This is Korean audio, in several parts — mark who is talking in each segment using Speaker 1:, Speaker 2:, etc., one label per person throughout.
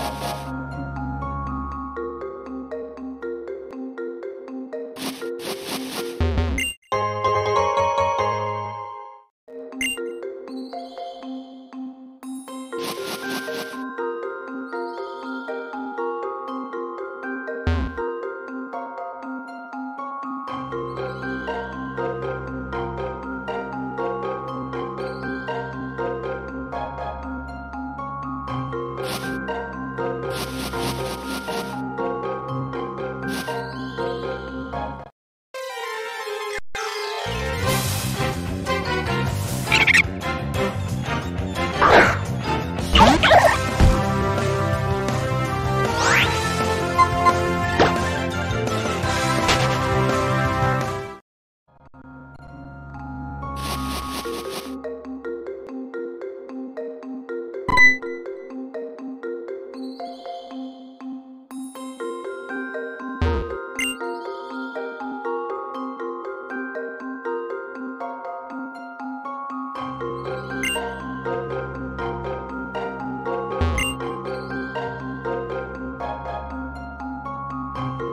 Speaker 1: bum bum. Thank you.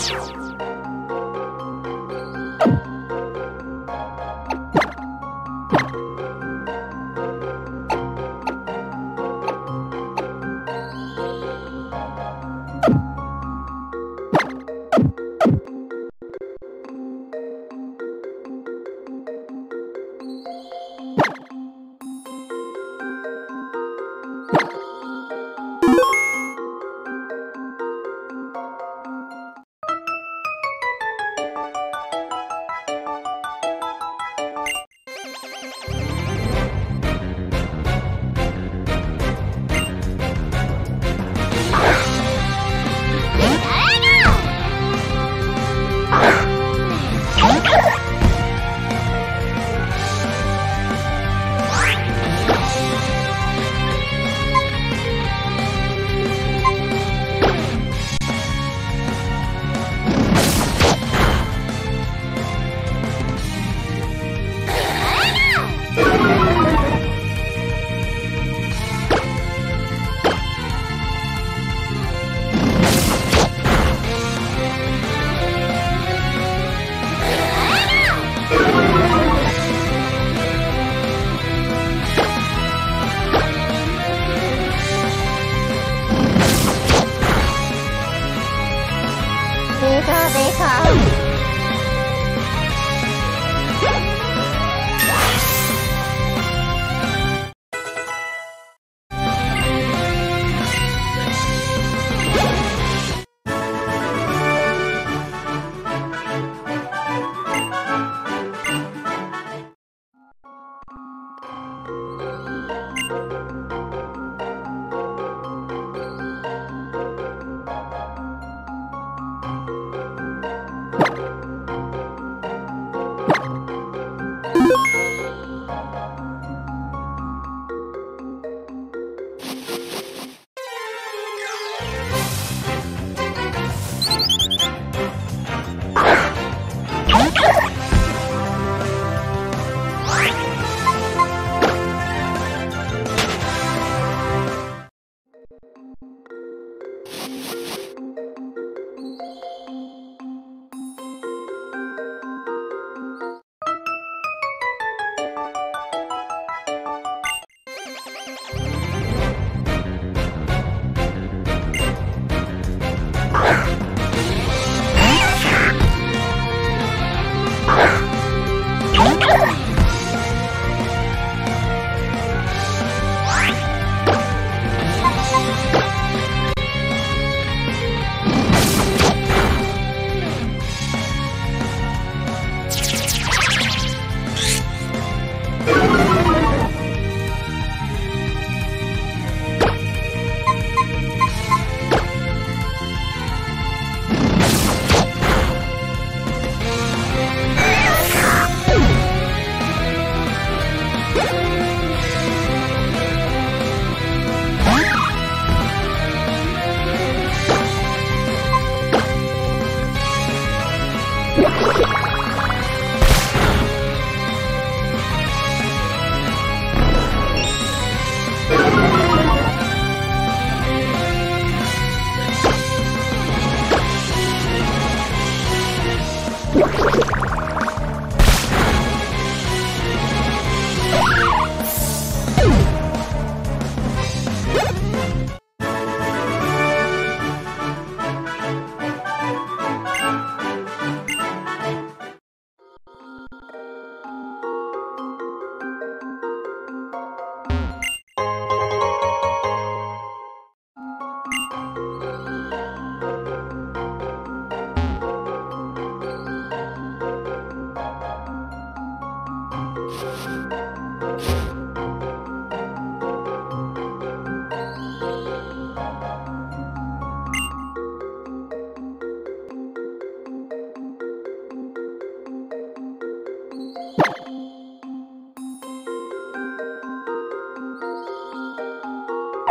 Speaker 1: you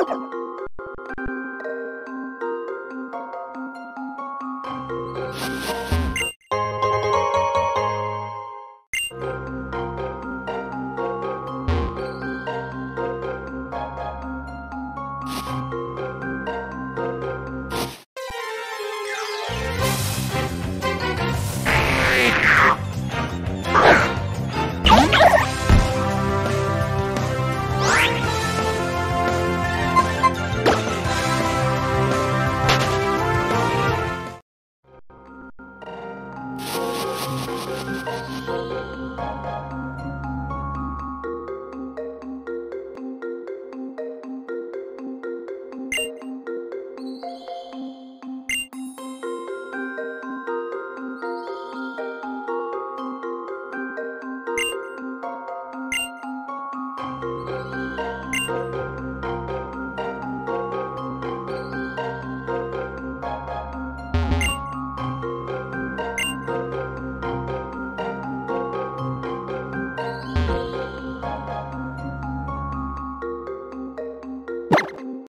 Speaker 1: Thank you.